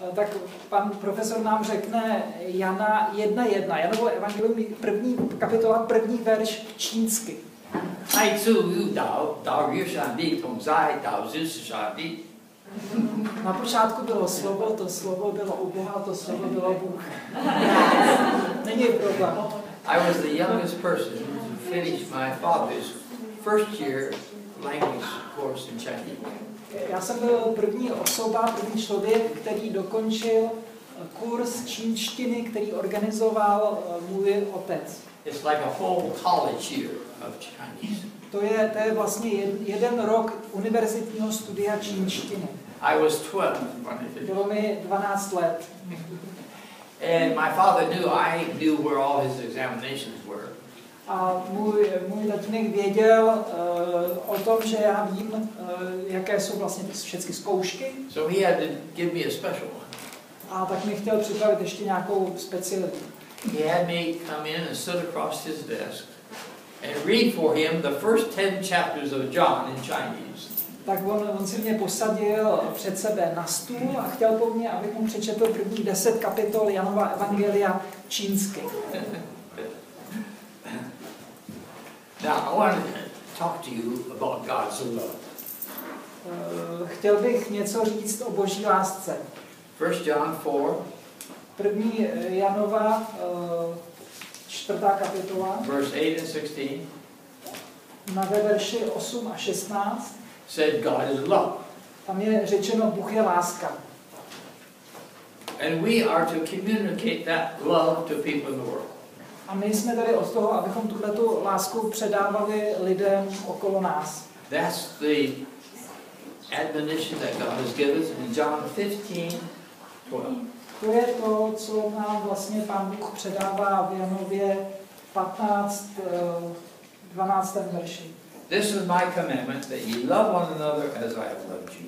Eh, tak pan profesor nám řekne Jana 1.1, Janovo evangelium první kapitola, první verš čínsky. Na počátku bylo slovo, to slovo bylo u Boha, to slovo bylo Bůh. Není problém. I was the youngest person to finish my father's first year language course in Chinese. Já jsem byl první osoba, první člověk, který dokončil kurz čínštiny, který organizoval eh, můj otec. It's like a whole college year of Chinese. To je, to je vlastně jed- jeden rok univerzitního studia čínštiny. I was 12 when I finished. Bylo mi 12 let. And my father knew I knew where all his examinations. A můj, můj tatínek věděl uh, o tom, že já vím, uh, jaké jsou vlastně ty všechny zkoušky. So he had to give me a special one. A tak mi chtěl připravit ještě nějakou specialitu. He had me come in and sit across his desk and read for him the first 10 chapters of John in Chinese. Tak on, on si mě posadil před sebe na stůl a chtěl po mně, abych mu přečetl první deset kapitol Janova Evangelia čínsky. Now, I want to talk to you about God's love. Uh, chtěl bych něco říct o boží lásce. 1 John 4, První eh, Janova, uh, čtvrtá kapitola, verse 8 and 16 na ve verši 8 a 16, said God is love. tam je řečeno, Bůh je láska. And we are to communicate that love to people in the world. A my jsme tady od toho, abychom tuto lásku předávali lidem okolo nás. That's the admonition that God has given us in John 15, 12. To je to, co nám vlastně Pán Bůh předává v Janově 15, eh, 12. verši. This is my commandment, that ye love one another as I have loved you.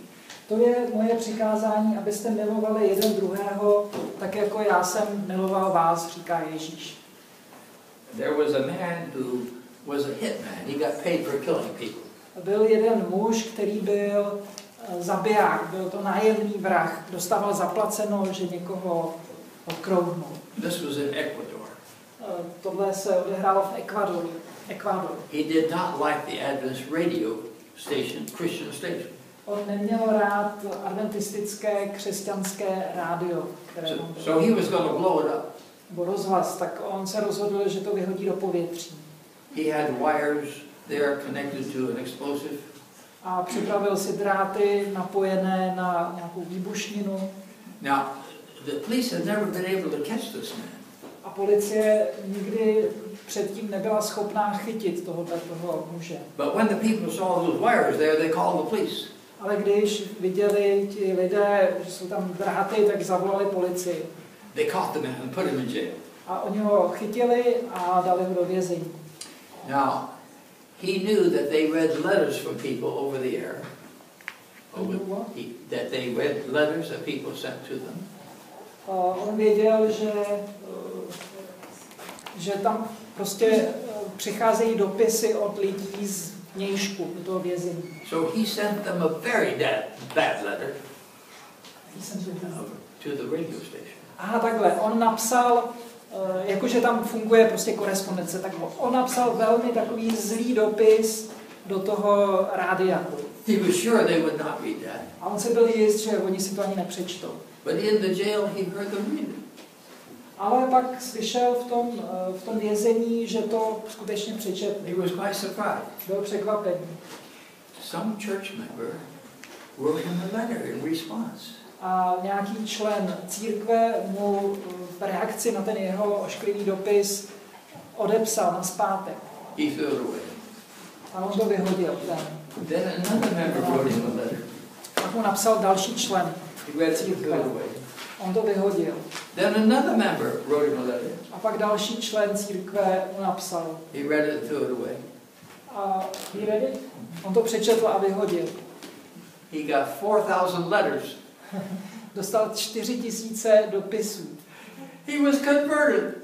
To je moje přikázání, abyste milovali jeden druhého, tak jako já jsem miloval vás, říká Ježíš. There was a man who was a hitman. He got paid for killing people. Byl jeden muž, který byl eh, zabiják, byl to nájemný vrah, dostával zaplaceno, že někoho okrouhnul. This was in Ecuador. Eh, Tohle se odehrálo v Ekvadoru. Ekvádor. He did not like the Adventist radio station, Christian station. On neměl rád adventistické křesťanské rádio, které So, so he was going to blow it up. Nebo rozhlas, tak on se rozhodl, že to vyhodí do povětří. He had wires there connected to an explosive. A připravil si dráty napojené na nějakou výbušninu. Now, the police had never been able to catch this man. A policie nikdy předtím nebyla schopná chytit tohoto toho muže. But when the people saw those wires there, they called the police. Ale když viděli ti lidé, že jsou tam dráty, tak zavolali policii. They caught the man and put him in jail. A oni ho chytili a dali ho do vězení. Now, he knew that they read letters from people over the air. Over, he, that they read letters that people sent to them. A on věděl, že, eh, že tam prostě eh, přicházejí dopisy od lidí z vnějšku do toho vězení. So he sent them a very bad, bad letter to the radio station. Aha, takhle, on napsal, eh, jakože tam funguje prostě korespondence, tak on napsal velmi takový zlý dopis do toho rádia. He was sure they would not read that. A on se byl jist, že oni si to ani nepřečtou. But in the jail, he heard them read it. Ale pak slyšel v tom, eh, v tom vězení, že to skutečně přečetli. He was quite surprised. Byl překvapený. Some church member wrote him a letter in response. A nějaký člen církve mu v reakci na ten jeho ošklivý dopis odepsal na zpátek. A on to vyhodil. Ten. Then another member wrote him a letter. Pak mu napsal další člen. Away. On to vyhodil. Then another member wrote him a letter. A pak další člen církve mu napsal. He read it and threw it away. A he read it? On to přečetl a vyhodil. He got 4,000 letters. Dostal čtyři tisíce dopisů. He was converted.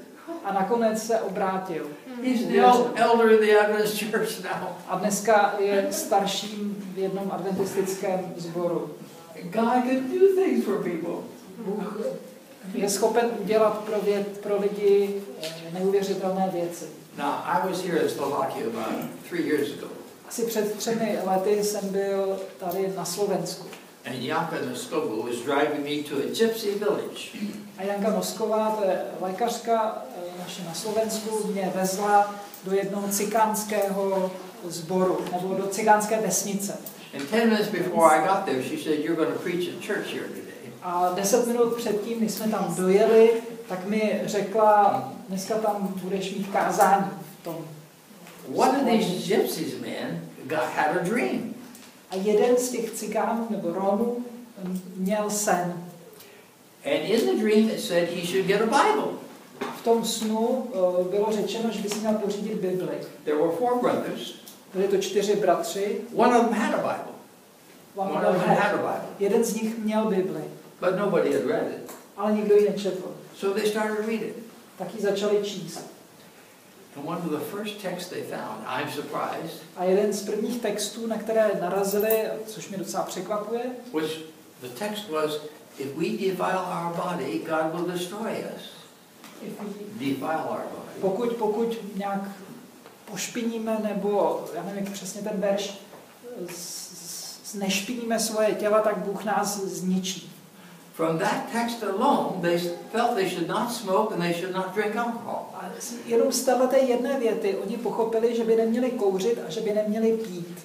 A nakonec se obrátil. He's the el- elder in the Adventist church now. A dneska je starším v jednom adventistickém sboru. God can do things for people. Bůh je schopen udělat pro, věd, pro lidi eh, neuvěřitelné věci. Now, I was here in Slovakia about three years ago, Asi před třemi lety jsem byl tady na Slovensku. And Yaka Noskogo was driving me to a gypsy village. A Janka Nosková, to je lékařka eh, naše na Slovensku, mě vezla do jednoho cikánského sboru, nebo do cikánské vesnice. And ten minutes before I got there, she said, You're going to preach at church here today. A deset minut předtím, než jsme tam dojeli, tak mi řekla, dneska tam budeš mít kázání v tom. One of these gypsies men got, had a dream. A jeden z těch cikánů nebo Romů měl sen. And in the dream, it said he should get a Bible. V tom snu eh, bylo řečeno, že by si měl pořídit Bibli. There were four brothers. Byli to čtyři bratři, One of them had a Bible. One One of them had a Bible. jeden z nich měl Bibli, But nobody had read it. ale nikdo ji nečetl. So they started reading. Tak ji začali číst. A jeden z prvních textů, na které narazili, což mě docela překvapuje, which the text was, if we defile our body, God will destroy us. Defile our body. pokud, pokud nějak pošpiníme, nebo já nevím, jak přesně ten verš, znešpiníme svoje těla, tak Bůh nás zničí. From that text alone, they felt they should not smoke and they should not drink alcohol. A jenom z téhleté jedné věty oni pochopili, že by neměli kouřit a že by neměli pít.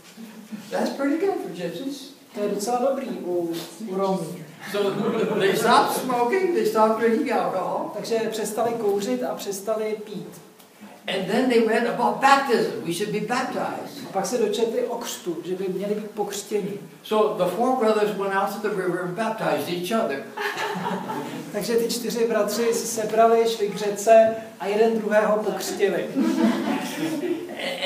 That's pretty good for gypsies. To je docela dobrý u, u Romů. So they stopped smoking, they stopped drinking alcohol, Takže přestali kouřit a přestali pít. And then they read about baptism. We should be baptized. A pak se dočetli o křtu, že by měli být pokřtěni. So the four brothers went out to the river and baptized each other. Takže ty čtyři bratři se sebrali, šli k řece a jeden druhého pokřtili.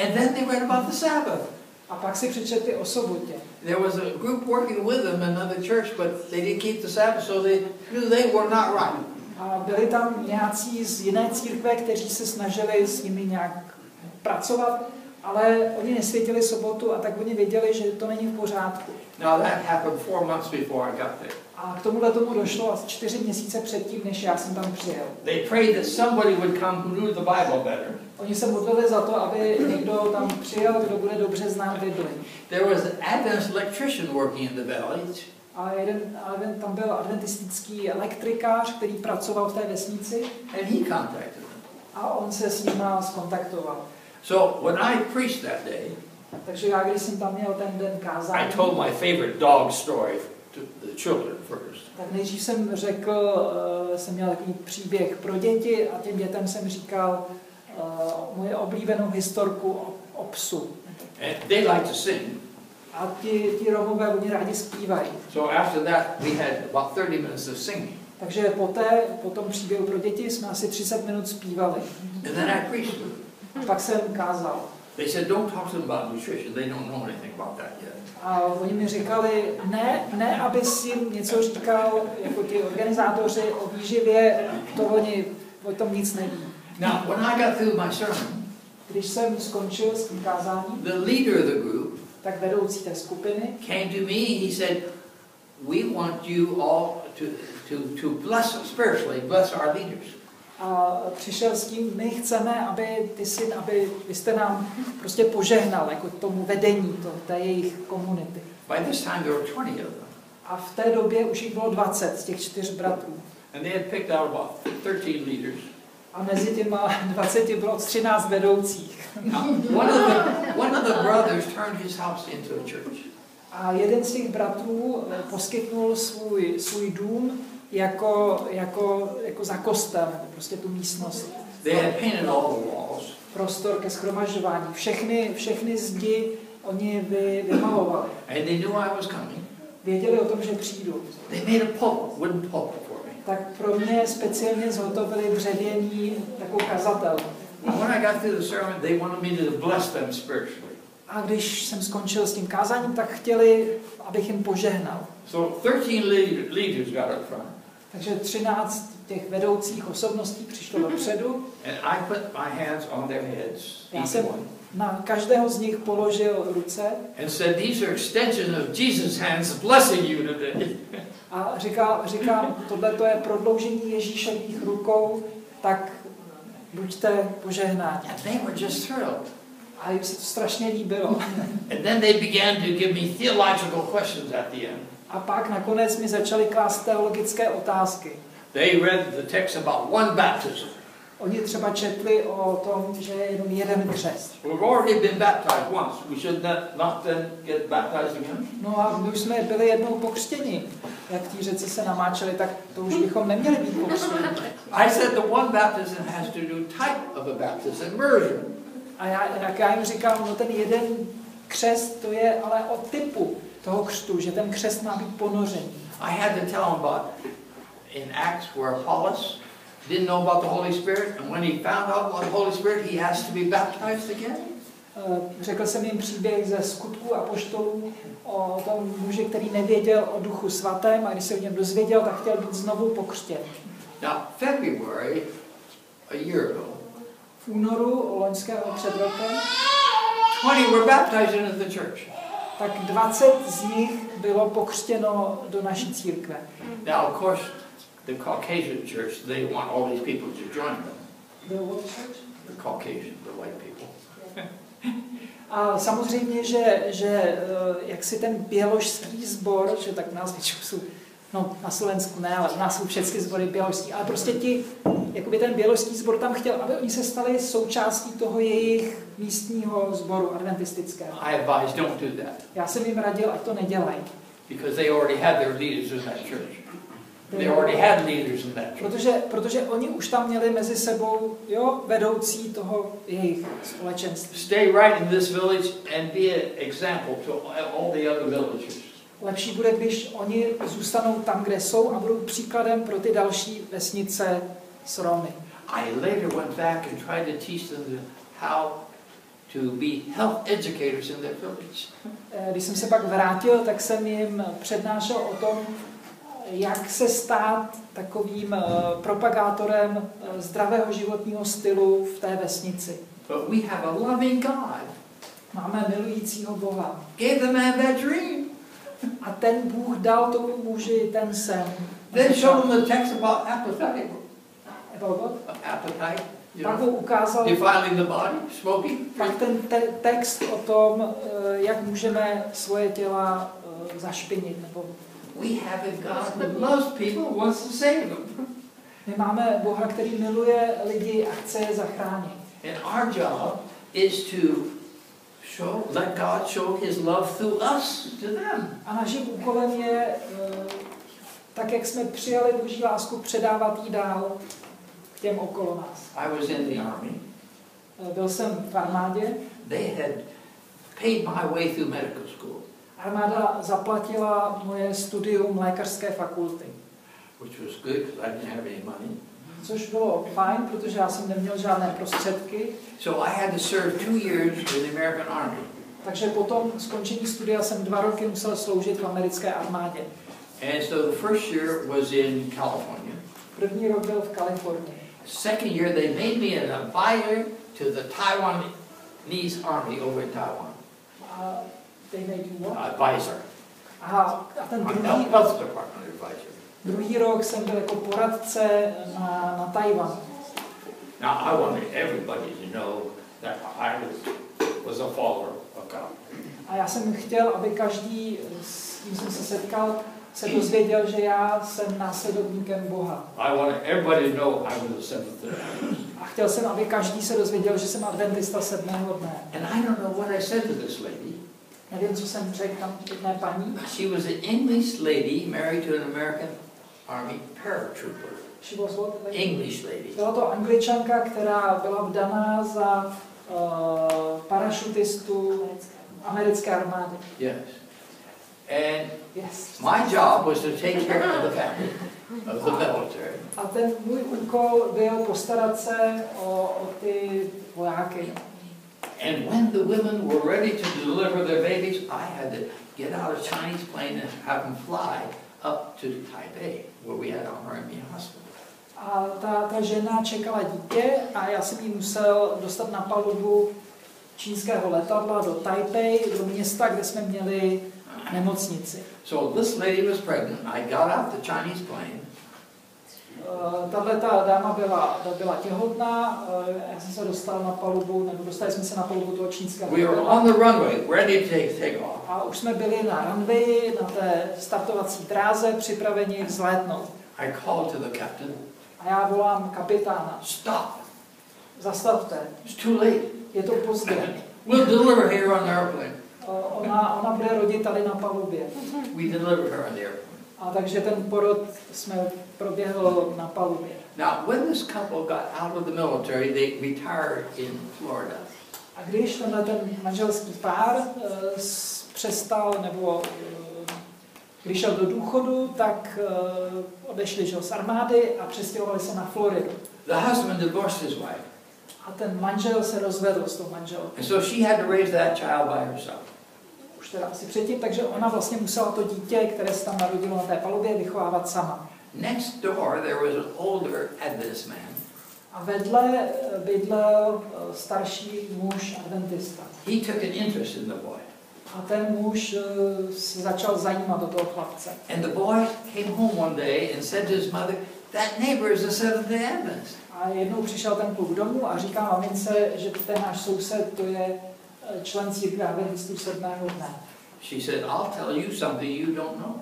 And then they read about the Sabbath. A pak si přečetli o sobotě. There was a group working with them in another church, but they didn't keep the Sabbath, so they knew they were not right. A byli tam nějací z jiné církve, kteří se snažili s nimi nějak pracovat, ale oni nesvětili sobotu a tak oni věděli, že to není v pořádku. Now that happened four months before I got there. A k tomuhle tomu došlo asi čtyři měsíce předtím, než já jsem tam přijel. They prayed that somebody would come who knew the Bible better. Oni se modlili za to, aby někdo tam přijel, kdo bude dobře znát Bibli. There was an Adventist electrician working in the village, A jeden, a jeden tam byl adventistický elektrikář, který pracoval v té vesnici and he contacted them. a on se s nima skontaktoval. So when I preached that day, Takže já, když jsem tam měl ten den kázání, I told my favorite dog story to the children first. tak nejdřív jsem řekl, uh, jsem měl takový příběh pro děti a těm dětem jsem říkal uh, moje oblíbenou historku o, o psu. And they like to sing. A ti, ti Romové, oni rádi zpívají. So after that, we had about 30 minutes of singing. Takže poté, po tom příběhu pro děti, jsme asi 30 minut zpívali. And then I preached. A pak jsem kázal. They said, don't talk to them about nutrition. They don't know anything about that yet. A oni mi říkali, ne, ne, abys jim něco říkal, jako ti organizátoři o výživě, to oni o tom nic neví. Now, when I got through my sermon, Když jsem skončil s tím kázáním, the leader of the group tak vedoucí té skupiny came to me. He said, we want you all to, to, to bless us spiritually, bless our leaders. a přišel s tím, my chceme, aby ty syn, aby vy jste nám prostě požehnal jako tomu vedení to, té jejich komunity. By this time, there were 20 of them. A v té době už jich bylo 20 z těch čtyř bratrů. And they had picked out about 13 leaders. A mezi těma 20 bylo 13 vedoucích. One, of the, one of the brothers turned his house into a church. A jeden z těch bratrů eh, poskytnul svůj, svůj dům jako, jako, jako za kostel, prostě tu místnost. They had painted all the walls. Prostor ke schromažování. Všechny, všechny zdi oni vy, vymalovali. And they knew I was coming. Věděli o tom, že přijdu. They made a pulpit, wooden pulpit for me. Tak pro mě speciálně zhotovili dřevěný takovou kazatel. And when I got through the sermon, they wanted me to bless them spiritually. A když jsem skončil s tím kázáním, tak chtěli, abych jim požehnal. So 13 lead- leaders got up front. Takže 13 těch vedoucích osobností přišlo dopředu. And I put my hands on their heads, Já jsem one. na každého z nich položil ruce and said, These are extensions of Jesus' hands blessing you today. a říkal, říkám, tohle to je prodloužení Ježíšových rukou, tak buďte požehnáni. And they were just thrilled. A jim se to strašně líbilo. And then they began to give me theological questions at the end. A pak nakonec mi začali klást teologické otázky. They read the text about one baptism. Oni třeba četli o tom, že je jenom jeden křest. We've already been baptized once. We should not, not then get baptized again. No a my už jsme byli jednou pokřtěni. Jak ti řeci se namáčeli, tak to už bychom neměli být pokřtěni. I said the one baptism has to do type of a baptism, immersion. A já, jak já jim říkám, no ten jeden křest, to je ale o typu toho křtu, že ten křest má být ponoření. I had to tell him about in Acts where Apollos didn't know about the Holy Spirit, and when he found out about the Holy Spirit, he has to be baptized again. Eh, Řekl jsem jim příběh ze skutků a poštolů o tom muži, který nevěděl o duchu svatém a když se o něm dozvěděl, tak chtěl být znovu pokřtěn. Now, February, a year ago, V únoru loňského před rokem, 20 were baptized into the church. tak 20 z nich bylo pokřtěno do naší církve. Now, of course, the Caucasian church, they want all these people to join them. Bylo The Caucasian, the white people. A samozřejmě, že, že eh, jak si ten běložský sbor, že tak nás většinou jsou, no na Slovensku ne, ale u nás jsou všechny sbory běložský, ale prostě ti, jakoby ten běložský sbor tam chtěl, aby oni se stali součástí toho jejich místního sboru adventistického. I advise don't do that Já jsem jim radil, ať to nedělají, because they already had their leaders in that church. They already had leaders in that protože, protože oni už tam měli mezi sebou jo, vedoucí toho jejich společenství. Stay right in this village and be an example to all the other villages. Lepší bude, když oni zůstanou tam, kde jsou a budou příkladem pro ty další vesnice s Romy. I later went back and tried to teach them the- how to be health educators in their village. Eh, Když jsem se pak vrátil, tak jsem jim přednášel o tom, jak se stát takovým eh, propagátorem eh, zdravého životního stylu v té vesnici. But we have a loving God. Máme milujícího Boha. Gave the man that dream. A ten Bůh dal tomu muži ten sen. Then showed him the text about appetite. About what? Appetite. Pak mu ukázal defiling the body, smoking. pak ten te- text o tom, eh, jak můžeme svoje těla zašpinit. Nebo We have a God who loves people, wants to save them. my máme Boha, který miluje lidi a chce je zachránit. And our job is to show, let God show His love through us to them. A naším úkolem je, eh, tak jak jsme přijali Boží lásku, předávat ji dál k těm okolo nás. I was in the army. Eh, Byl jsem v armádě. They had paid my way through medical school, Armáda zaplatila moje studium lékařské fakulty. which was good I didn't have any money. Což bylo fajn, protože já jsem neměl žádné prostředky. So I had to serve two years in the American Army. Takže po tom skončení studia jsem dva roky musel sloužit v americké armádě. And so the first year was in California. První rok byl v Kalifornii. Second year, they made me an advisor to the Taiwanese army over in Taiwan. A they made you what? Advisor. Aha, a ten druhý, health health department advisor. druhý rok jsem byl jako poradce na, na Tajvan. Now, I wanted everybody to know that I was, was a follower of God. A já jsem chtěl, aby každý, s kým jsem se setkal, se dozvěděl, že já jsem následovníkem Boha. I wanted everybody to know I was a Seventh. A chtěl jsem, aby každý se dozvěděl, že jsem adventista sedmého dne. And I don't know what I said to this lady. Nevím, co jsem řekl tam jedné paní. She was an English lady married to an American Army paratrooper. She was what? English lady. Byla to angličanka, která byla vdaná za uh, parašutistu americké armády. Yes. And Yes. my job was to take care of the family of the military. A ten můj úkol byl postarat se o, o ty vojáky. And when the women were ready to deliver their babies, I had to get out a Chinese plane and have them fly up to Taipei, where we had our army hospital. A ta, ta žena čekala dítě a já jsem ji musel dostat na palubu čínského letadla do Taipei, do města, kde jsme měli nemocnici. So this lady was pregnant. I got out the Chinese plane. Eh, Tahle ta dáma byla, byla těhotná, eh, já jsem se dostal na palubu, nebo dostali jsme se na palubu toho čínského We were letadla. on the runway, ready to take, take off. A už jsme byli na runway, na té startovací dráze, připraveni vzlétnout. I called to the captain, A já volám kapitána, stop, zastavte, it's too late. je to pozdě. We'll deliver here on the airplane. Ona, ona bude rodit tady na palubě. We delivered her on the airplane. A takže ten porod jsme proběhl na palubě. Now, when this couple got out of the military, they retired in Florida. A když tenhle ten manželský pár s- přestal nebo eh, když šel do důchodu, tak eh, odešli že, z armády a přestěhovali se na Floridu. The husband divorced his wife, A ten manžel se rozvedl s tou manželkou. and so she had to raise that child by herself. Už teda asi předtím, takže ona vlastně musela to dítě, které se tam narodilo na té palubě, vychovávat sama. Next door, there was an older Adventist man. A vedle eh, bydlel eh, starší muž adventista. He took an interest in the boy. A ten muž eh, se začal zajímat do toho chlapce. And the boy came home one day and said to his mother, That neighbor is a Seventh day Adventist. A jednou přišel ten kluk domů a říká mamince, že ten náš soused to je člen církve adventistů sedmého dne. She said, I'll tell you something you don't know.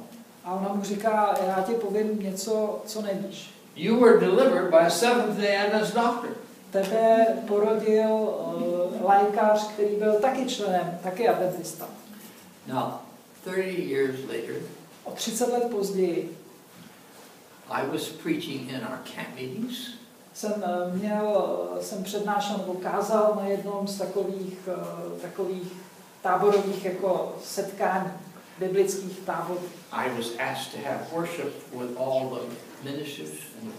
A ona mu říká, já ti povím něco, co nevíš. You were delivered by a Seventh day Adventist doctor. Tebe porodil uh, lékař, který byl taky členem, taky adventista. Now, 30 years later, O 30 let později I was preaching in our camp meetings, jsem eh, měl, eh, jsem přednášel nebo kázal na jednom z takových, takových táborových jako setkání, biblických táborů. I was asked to have worship with all the ministers and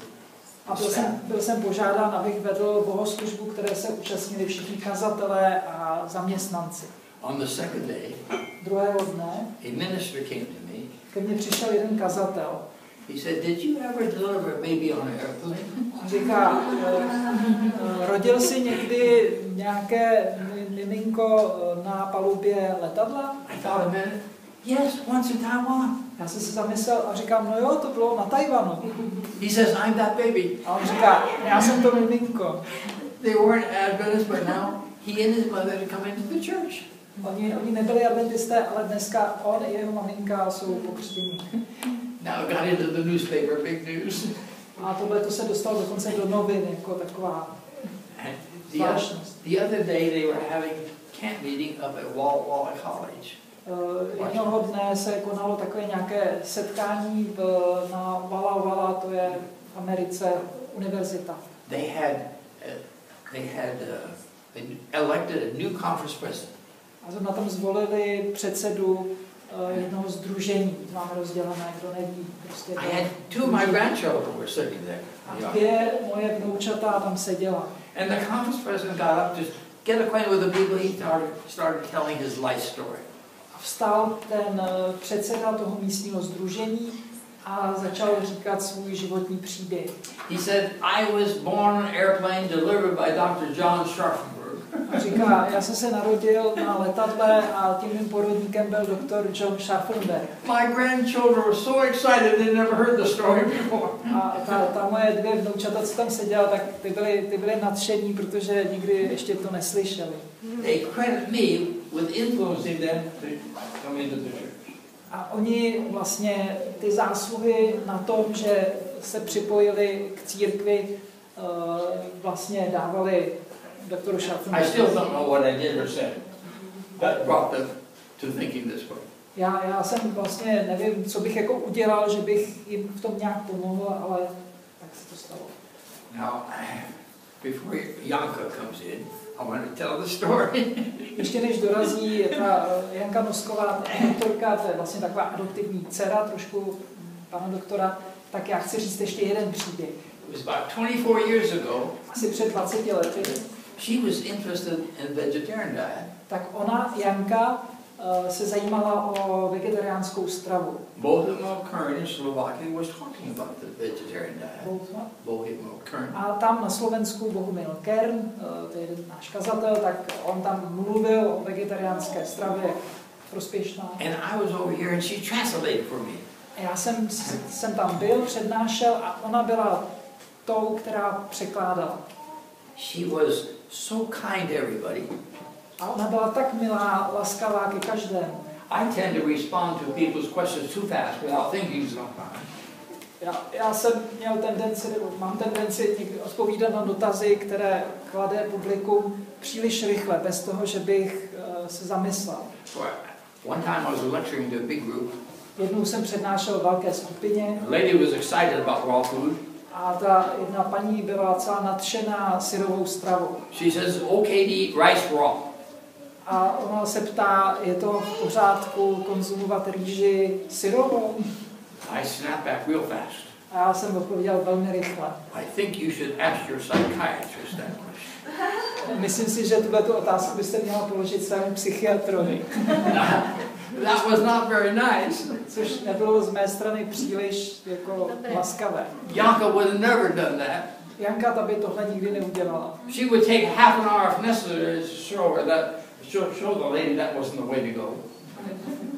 A byl jsem, byl jsem požádán, abych vedl bohoslužbu, které se účastnili všichni kazatelé a zaměstnanci. on the second day, Druhého dne a minister came to me. ke mně přišel jeden kazatel. He said, Did you ever deliver a baby on an airplane? Říká, eh, eh, rodil jsi někdy nějaké mi- miminko na palubě letadla? I thought a minute. Yes, once in Taiwan. Já jsem se zamyslel a říkám, no jo, to bylo na Tajvanu. He says, I'm that baby. A on říká, já jsem to miminko. They weren't Adventists, but now he and his mother had come into the church. Oni, oni nebyli adventisté, ale dneska on i jeho maminka jsou pokřtění. Now got into the newspaper, big news. A tohle to se dostalo dokonce do novin, jako taková the, other, the other day they were having camp meeting up at Walla Walla College. Eh, Jednoho dne se konalo takové nějaké setkání v, na Walla Walla, to je v Americe univerzita. They had, uh, they had uh, they elected a new conference president. A zrovna tam zvolili předsedu eh, jednoho združení, to máme rozdělené, kdo neví. Prostě I had two of my grandchildren were sitting there. A dvě moje vnoučata tam seděla. And the conference president got up to get acquainted with the people. He started, started telling his life story. Vstal ten eh, předseda toho místního združení a začal říkat svůj životní příběh. He said, I was born on airplane delivered by Dr. John Scharfenberg. A říká, já jsem se narodil na letadle a tím mým porodníkem byl doktor John Scharfenberg. My grandchildren were so excited they never heard the story before. A ta, ta moje dvě vnoučata, co tam seděla, tak ty byly, ty byly nadšení, protože nikdy ještě to neslyšeli. They credit me with influencing them to come into the church. A oni vlastně ty zásluhy na tom, že se připojili k církvi, eh, vlastně dávali doktoru I still don't know what I did or said that brought them to thinking this way. Já, já jsem vlastně nevím, co bych jako udělal, že bych jim v tom nějak pomohl, ale tak se to stalo. Now, before Yanka comes in, I want to tell the story. Ještě než dorazí ta eh, Janka Nosková, doktorka, to je vlastně taková adoptivní dcera trošku pana doktora, tak já chci říct ještě jeden příběh. It was about 24 years ago. Asi před 20 lety, She was interested in vegetarian diet. tak ona, Janka, se zajímala o vegetariánskou stravu. Both of them occurred in Slovakia was talking about the vegetarian Bohuma. Bohemil Kern. A tam na Slovensku Bohumil Kern, eh, to je jeden náš kazatel, tak on tam mluvil o vegetariánské stravě, jak prospěšná. And I was over here and she translated for me. A Já jsem, jsem tam byl, přednášel a ona byla tou, která překládala. She was so kind to everybody. A ona byla tak milá, laskavá ke každému. I tend to respond to people's questions too fast without thinking sometimes. Já, já jsem měl tendenci, nebo mám tendenci někdy odpovídat na dotazy, které klade publikum příliš rychle, bez toho, že bych uh, se zamyslel. One time I was lecturing to a big group. Jednou jsem přednášel velké skupině The lady was excited about raw food. a ta jedna paní byla celá nadšená syrovou stravou. She says, okay to eat rice raw. A ona se ptá, je to v pořádku konzumovat rýži syrovou? I snapped back real fast. A já jsem odpověděl velmi rychle. I think you should ask your psychiatrist that question. Myslím si, že tuto otázku byste měla položit svému psychiatrovi. That was not very nice. Což nebylo z mé strany příliš jako Dobré. laskavé. Yanka would have never done that. Janka ta by tohle nikdy neudělala. She would take half an hour if necessary to show her that, show, show the lady that wasn't the way to go.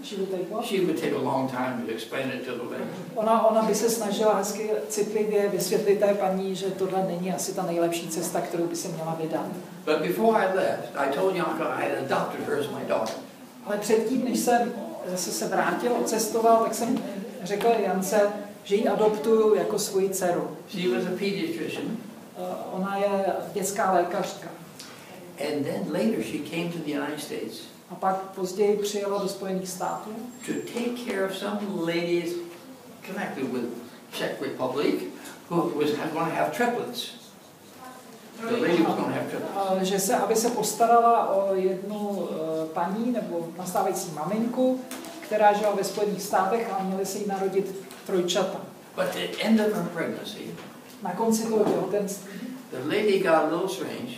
She would take what? She would take a long time to explain it to the lady. Ona, ona by se snažila hezky citlivě vysvětlit té paní, že tohle není asi ta nejlepší cesta, kterou by se měla vydat. But before I left, I told Yanka I had adopted her as my daughter. Ale předtím, než jsem zase se vrátil, odcestoval, tak jsem řekl Jance, že ji adoptuju jako svoji dceru. She was a pediatrician. Ona je dětská lékařka. And then later she came to the United States A pak později přijela do Spojených států, to take care of some ladies connected with Czech Republic who was going to have triplets. The lady was going to have triplets. Že se, aby se postarala o jednu eh, paní nebo nastávající maminku, která žila ve Spojených státech a měly se jí narodit trojčata. But the end of her pregnancy, Na konci toho těhotenství the lady got a little strange.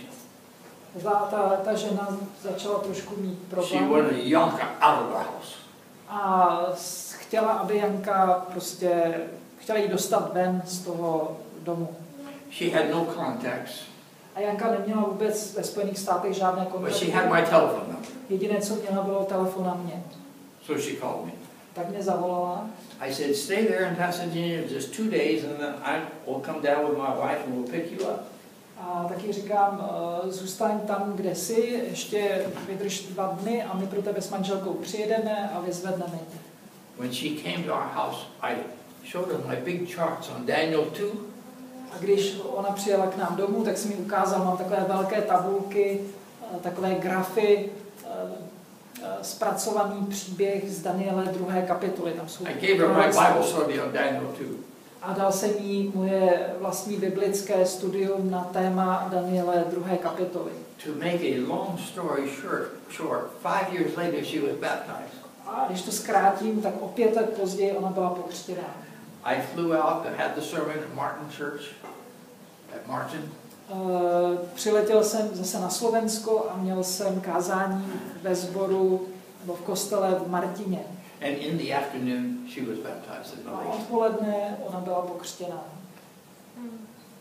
Ta, ta, ta žena začala trošku mít She problém wanted Yanka out of the house. a chtěla, aby Janka prostě, chtěla ji dostat ven z toho domu. She had no contacts, A Janka neměla vůbec ve Spojených státech žádné but kontakty. she had my telephone number. Jediné, co měla, bylo telefon na mě. So she called me. Tak mě zavolala I said, stay there in Pasadena just two days, and then I will come down with my wife and we'll pick you up. A taky říkám, eh, zůstaň tam, kde jsi, ještě vydrž dva dny a my pro tebe s manželkou přijedeme a vyzvedneme tě. When she came to our house, I showed her my big charts on Daniel 2, A když ona přijela k nám domů, tak jsem mi ukázal, mám takové velké tabulky, eh, takové grafy, eh, zpracovaný příběh z Daniele 2. kapitoly. Tam jsou I gave her my. Bible study on Daniel 2. A dal jsem jí moje vlastní biblické studium na téma Daniele 2. kapitoly. To make a long story short, short, five years later she was baptized. A když to zkrátím, tak o pět let později ona byla pokřtěná. I flew out and had the sermon at Martin Church, at Martin. Eh, Přiletěl jsem zase na Slovensko a měl jsem kázání ve sboru nebo v kostele v Martině. And in the afternoon, she was baptized in the A lake. odpoledne ona byla pokřtěná.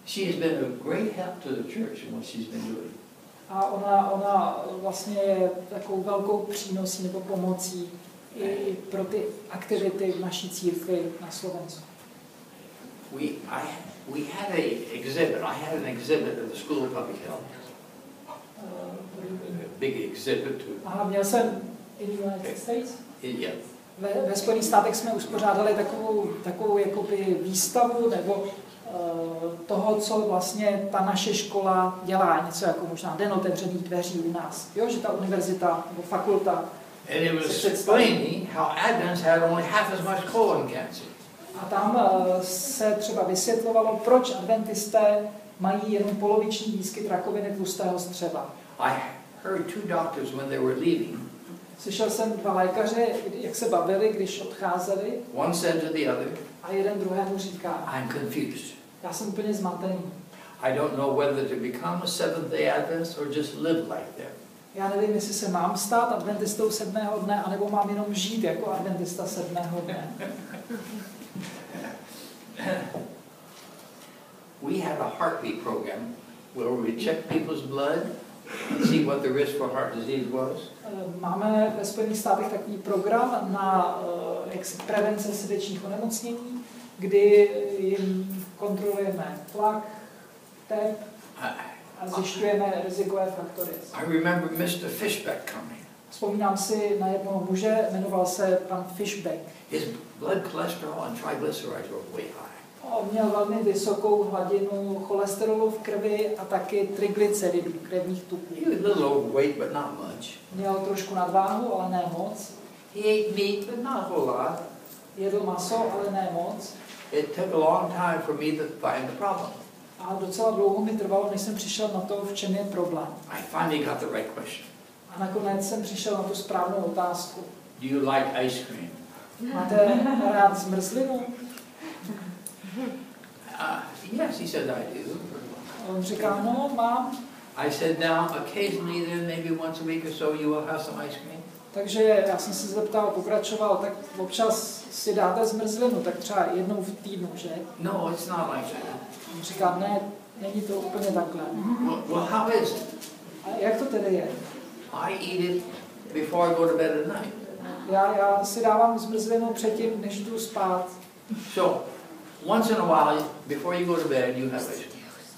She has been a great help to the church in what she's been doing. A ona, ona vlastně je takovou velkou přínosí nebo pomocí i, pro ty aktivity v naší církvi na Slovensku. We, I, we had a exhibit, I had an exhibit at the School of Public Health, Eh, a big exhibit to, Aha, měl jsem in the United States. yeah, Ve, ve Spojených státech jsme uspořádali takovou, takovou jakoby výstavu nebo eh, toho, co vlastně ta naše škola dělá, něco jako možná den otevřených dveří u nás. Jo, že ta univerzita nebo fakulta and it was explaining how Advents had only half as much colon cancer. A tam eh, se třeba vysvětlovalo, proč adventisté mají jenom poloviční výskyt rakoviny tlustého střeva. I heard two doctors when they were leaving. Slyšel jsem dva lékaře, jak se bavili, když odcházeli One said to the other, a jeden druhému říká, I'm confused. já jsem úplně zmatený. I don't know whether to become a Seventh day Adventist or just live like them. Já nevím, jestli se mám stát adventistou sedmého dne, anebo mám jenom žít jako adventista sedmého dne. we had a heartbeat program where we check people's blood see what the risk for heart disease was. Eh, Máme ve Spojených státech takový program na eh, prevence srdečních onemocnění, kdy jim kontrolujeme tlak, tep a zjišťujeme rizikové faktory. I remember Mr. Fishbeck coming. Vzpomínám si na jednoho muže, jmenoval se pan Fishbeck. His blood cholesterol and triglycerides were way high. On měl velmi vysokou hladinu cholesterolu v krvi a taky triglyceridů, krevních tuků. Měl trošku nadváhu, ale ne moc. He ate meat, but not a whole lot. Jedl maso, ale ne moc. It took a long time for me to find the problem. A docela dlouho mi trvalo, než jsem přišel na to, v čem je problém. I finally got the right question. A nakonec jsem přišel na tu správnou otázku. Do you like ice cream? Máte rád zmrzlinu? Uh, yes, he said I do. On říká, no, mám. I said, now, occasionally, then maybe once a week or so, you will have some ice cream. Takže já jsem se zeptal, pokračoval, tak občas si dáte zmrzlinu, tak třeba jednou v týdnu, že? No, it's not like that. On říká, ne, není to úplně takhle. Well, well, how is it? A jak to tedy je? I eat it before I go to bed at night. Já, já si dávám zmrzlinu předtím, než jdu spát. So, once in a while, before you go to bed, you have cream.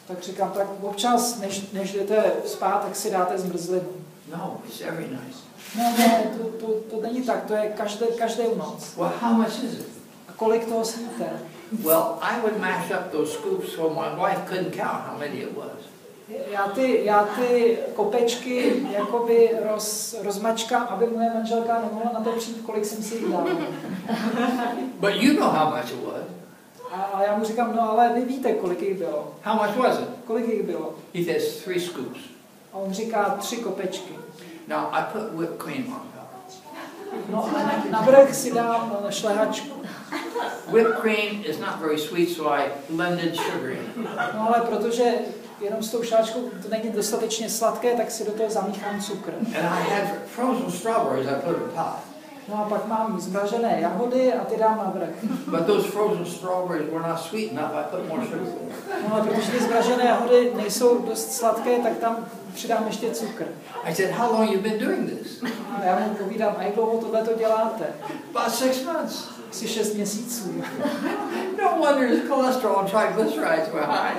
Tak říkám, tak občas, než, než jdete spát, tak si dáte zmrzlinu. No, it's every night. Ne, ne, to, to, to není tak, to je každé, každou noc. Well, how much is it? A kolik toho sníte? Well, I would mash up those scoops so my wife couldn't count how many it was. Já ty, já ty kopečky jakoby roz, rozmačkám, aby moje manželka nemohla na to přijít, kolik jsem si jich dal. But you know how much it was. A, a já mu říkám, no ale vy víte, kolik jich bylo. How much was it? Kolik jich bylo? He says three scoops. A on říká tři kopečky. Now, I put whipped cream on top. No a na, vrch si dám eh, šlehačku. Whipped cream is not very sweet, so I blended sugar in. No ale protože jenom s tou šlehačkou to není dostatečně sladké, tak si do toho zamíchám cukr. And I had frozen strawberries I put on top. No a pak mám zmražené jahody a ty dám na vrch. But those frozen strawberries were not sweet enough, I put more sugar. No ale protože ty zmražené jahody nejsou dost sladké, tak tam přidám ještě cukr. I said, how long you been doing this? A já mu povídám, a jak dlouho tohle to děláte? About six months. Asi šest měsíců. No wonder his cholesterol and triglycerides were high.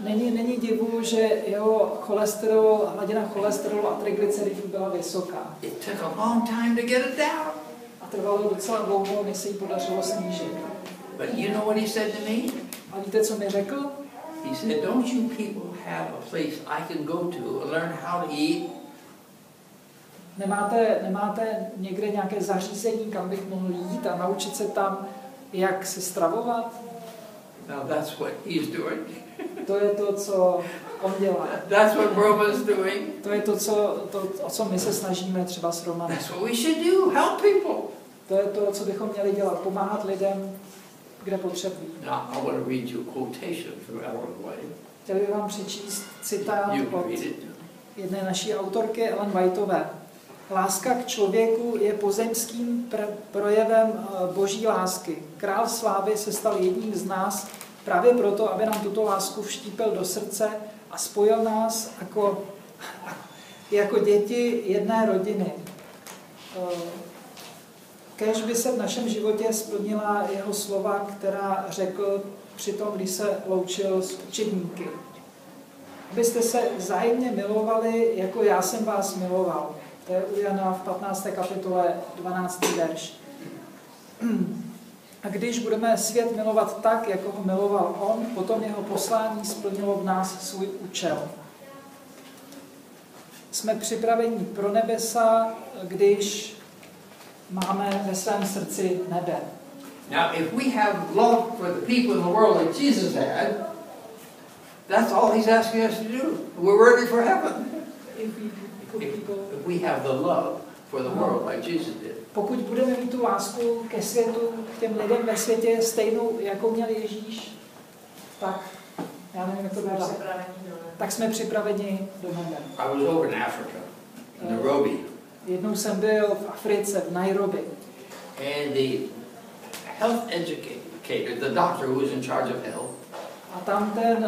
Není, není divu, že jeho cholesterol, hladina cholesterolu a triglyceridů byla vysoká. It took a long time to get it down. A trvalo docela dlouho, než se jí podařilo snížit. But you know what he said to me? A víte, co mi řekl? He said, don't you people have a place I can go to and learn how to eat? Nemáte, nemáte někde nějaké zařízení, kam bych mohl jít a naučit se tam, jak se stravovat? Now that's what he's doing. To je to, co on dělá. That's what Roma's doing. To je to, co, to, o co my se snažíme třeba s Romanem. That's what we should do. Help people. To je to, co bychom měli dělat. Pomáhat lidem, kde potřebují. Now I want to read you a quotation from Ellen White. Chtěl bych vám přečíst citát You od jedné naší autorky Ellen Whiteové. Láska k člověku je pozemským pr- projevem eh, boží lásky. Král slávy se stal jedním z nás právě proto, aby nám tuto lásku vštípil do srdce a spojil nás jako, jako děti jedné rodiny. Eh, Kéž by se v našem životě splnila jeho slova, která řekl při tom, když se loučil s učedníky. Abyste se vzájemně milovali, jako já jsem vás miloval. To je u Jana v 15. kapitole 12. verš. A když budeme svět milovat tak, jako ho miloval on, potom jeho poslání splnilo v nás svůj účel. Jsme připraveni pro nebesa, když máme ve svém srdci nebe. Now, if we have love for the people in the world like Jesus had, that's all he's asking us to do. We're ready for heaven. If we- if we have the love for the world like Jesus did. Pokud budeme mít tu lásku ke světu, k těm lidem ve světě stejnou, jakou měl Ježíš, tak já nevím, jak to bude, tak jsme připraveni do nebe. I was over in Africa, in Nairobi, Jednou jsem byl v Africe, v Nairobi. and the health educator, the doctor who was in charge of health, A tam ten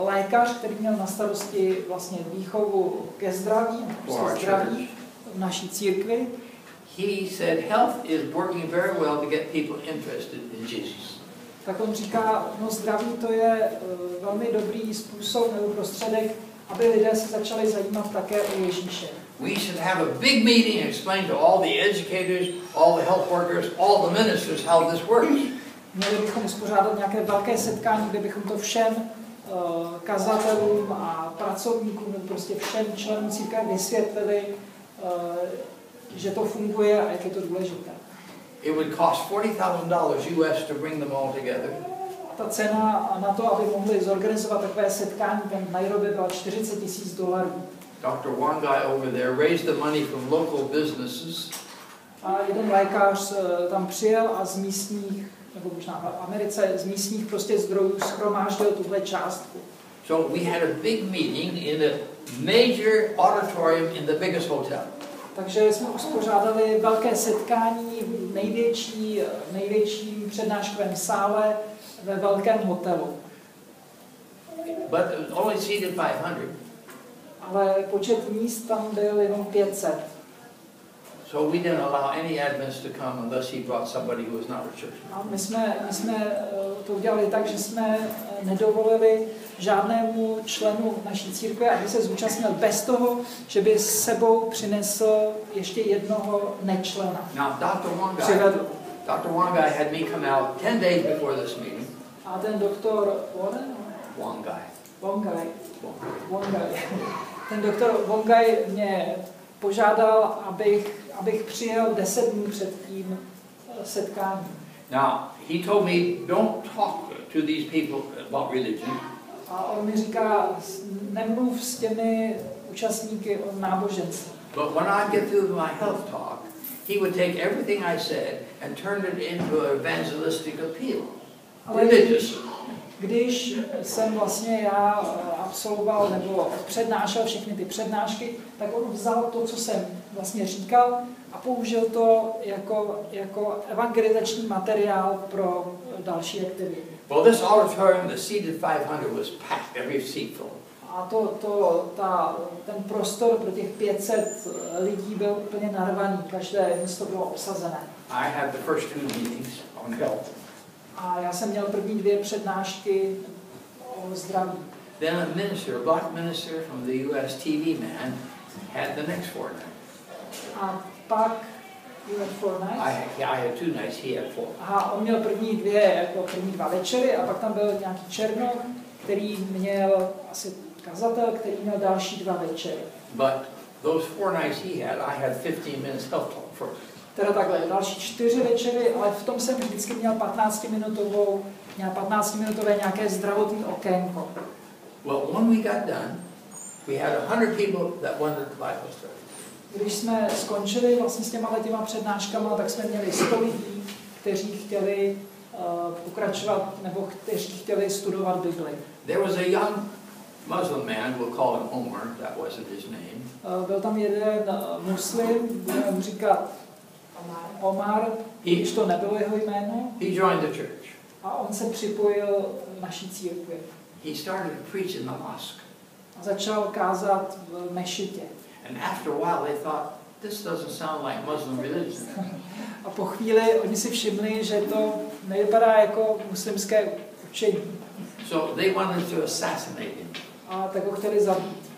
uh, lékař, který měl na starosti vlastně výchovu ke zdraví, prostě zdraví v naší církvi, he said health is working very well to get people interested in Jesus. tak on říká, no zdraví to je uh, velmi dobrý způsob nebo prostředek, aby lidé se začali zajímat také o Ježíše. We should have a big meeting and explain to all the educators, all the health workers, all the ministers how this works. Měli bychom uspořádat nějaké velké setkání, kde bychom to všem uh, kazatelům a pracovníkům, prostě všem členům církve vysvětlili, uh, že to funguje a jak je to důležité. It would cost $40,000 US to bring them all together. Ta cena na to, aby mohli zorganizovat takové setkání tam v Nairobi byla 40 tisíc dolarů. Dr. One guy over there raised the money from local businesses A jeden lékař uh, tam přijel a z místních, nebo možná v Americe, z místních prostě zdrojů schromáždil tuhle částku. So we had a big meeting in a major auditorium in the biggest hotel. Takže jsme uspořádali velké setkání v největší, největším přednáškovém sále ve velkém hotelu. But only seated 500. Ale počet míst tam byl jenom 500. So we didn't allow any admins to come unless he brought somebody who was not a church. A my jsme, my jsme eh, to udělali tak, že jsme eh, nedovolili žádnému členu naší církve, aby se zúčastnil bez toho, že by s sebou přinesl ještě jednoho nečlena. Now, Dr. Guy, Přivedl. Dr. Guy had me come out 10 days before this meeting. A ten doktor Warren, guy. Wongaj, One. Wongaj. Ten doktor Wongaj mě požádal, abych, abych přijel 10 dnů před tím eh, setkáním. Now, he told me, don't talk to these people about religion. A on mi říká, "S- nemluv s těmi účastníky o náboženství. But when I get through my health talk, he would take everything I said and turn it into an evangelistic appeal. Religious. Když jsem vlastně já eh, absolvoval nebo přednášel všechny ty přednášky, tak on vzal to, co jsem vlastně říkal a použil to jako, jako evangelizační materiál pro eh, další aktivity. Well, this auditorium, the seated 500, was packed, every seat full. A to, to, ta, ten prostor pro těch 500 lidí byl úplně narvaný, každé místo bylo obsazené. I had the first two meetings on health. A já jsem měl první dvě přednášky o zdraví. Then a minister, a black minister from the U.S. TV man, had the next four nights. A pak you had four nights. I, I had two nights, he had four. Aha, on měl první dvě, jako první dva večery a pak tam byl nějaký černoch, který měl asi kazatel, který měl další dva večery. But those four nights he had, I had 15 minutes health talk first. Teda takhle, další čtyři večery, ale v tom jsem vždycky měl 15-minutovou, měl 15-minutové nějaké zdravotní okénko. Well, when we got done, we had 100 people that wanted the Bible study. Když jsme skončili vlastně s těma těma přednáškama, tak jsme měli 100 lidí, kteří chtěli uh, pokračovat nebo kteří chtěli studovat Bibli. There was a young Muslim man, we'll call him Omar, that wasn't his name. Uh, byl tam jeden uh, muslim, budeme říkat Omar, i když to nebylo jeho jméno, He joined the church. a on se připojil naší církvi He started to preach in the mosque. a začal kázat v mešitě. And after a while, they thought, this doesn't sound like Muslim religion. A po chvíli oni si všimli, že to nevypadá jako muslimské učení. So they wanted to assassinate him. A tak ho chtěli zabít.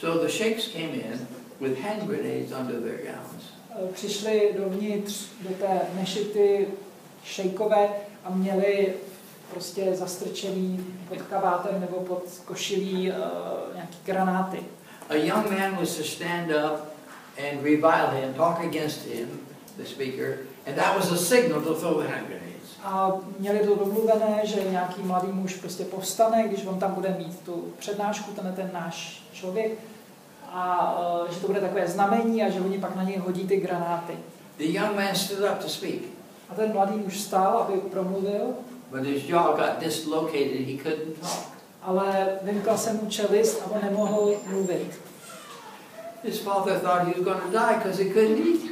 So the sheikhs came in with hand grenades under their gowns. E, Přišli dovnitř do té mešity šejkové a měli prostě zastrčený pod kabátem nebo pod košilí uh, nějaký granáty. A young man was to stand up and revile him, talk against him, the speaker, and that was a signal to throw the hand grenades. A měli to domluvené, že nějaký mladý muž prostě povstane, když on tam bude mít tu přednášku, ten ten náš člověk, a uh, že to bude takové znamení a že oni pak na něj hodí ty granáty. The young man stood up to speak, A ten mladý muž stál, aby promluvil, but his jaw got dislocated, he couldn't talk. ale vymkla se mu čelist a on nemohl mluvit. His father thought he was going to die because he couldn't eat.